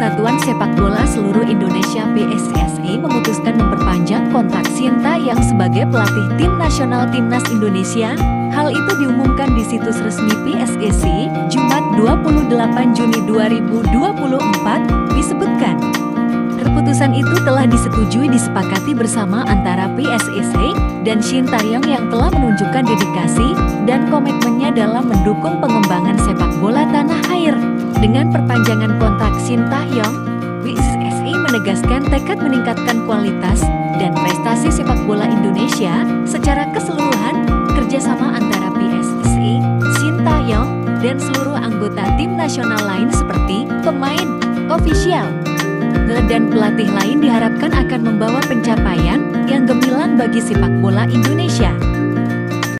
Persatuan Sepak Bola Seluruh Indonesia PSSI memutuskan memperpanjang kontrak Sinta yang sebagai pelatih tim nasional Timnas Indonesia. Hal itu diumumkan di situs resmi PSSI, Jumat 28 Juni 2024, disebutkan. Keputusan itu telah disetujui disepakati bersama antara PSSI dan Shin Taeyong yang telah menunjukkan dedikasi dan komitmennya dalam mendukung pengembangan sepak. Dengan perpanjangan kontrak Shin Taeyong, PSSI menegaskan tekad meningkatkan kualitas dan prestasi sepak bola Indonesia secara keseluruhan kerjasama antara PSSI, Shin Taeyong, dan seluruh anggota tim nasional lain seperti pemain, ofisial, dan pelatih lain diharapkan akan membawa pencapaian yang gemilang bagi sepak bola Indonesia.